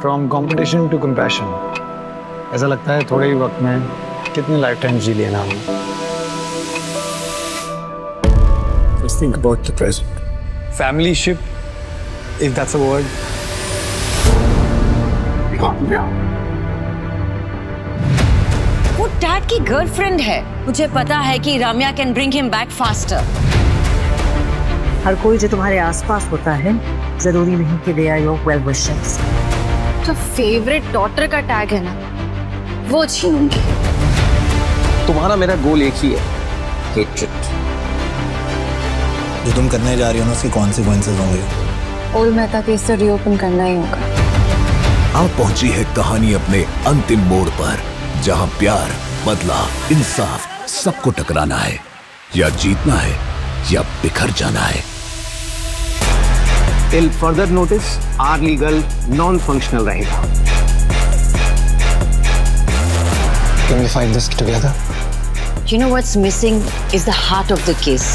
From competition to compassion ऐसा लगता है थोड़े ही वक्त में कितनी लाइफ टाइम जी लिया ना हमने। Just think about the present. Family ship if that's a word वो डैड की गर्लफ्रेंड है। मुझे पता है कि Ramya can bring him back faster हर कोई जो तुम्हारे आसपास होता है ज़रूरी नहीं कि they are your well wishes जो फेवरेट डॉटर का टैग है ना वो छीनूँगी तुम्हारा मेरा गोल एक ही है hatred. जो तुम करने जा रही हो ना उसके कॉन्सिक्वेंसेज होंगे। ओल्ड मेहता केस तो रीओपन करना ही होगा। अब पहुँची है कहानी अपने अंतिम मोड़ पर जहाँ प्यार बदला इंसाफ सबको टकराना है या जीतना है या बिखर जाना है। Till further notice, our legal non-functional रहेगा Can we fight this together? You know what's missing is the heart of the case.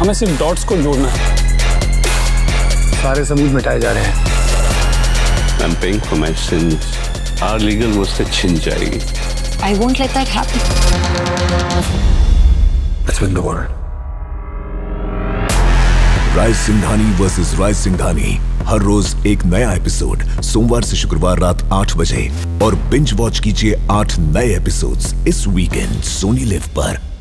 हमें सिर्फ़ डॉट्स को जोड़ना है सारे सबूत मिटाए जा रहे हैं I'm paying for my sins. Our legal मुझसे छिन जाएगी I won't let that happen. Let's win the war. Rai Singhani versus Rai Singhani हर रोज एक नया एपिसोड सोमवार से शुक्रवार रात आठ बजे और बिंज वॉच कीजिए आठ नए एपिसोड्स इस वीकेंड सोनी लिव पर।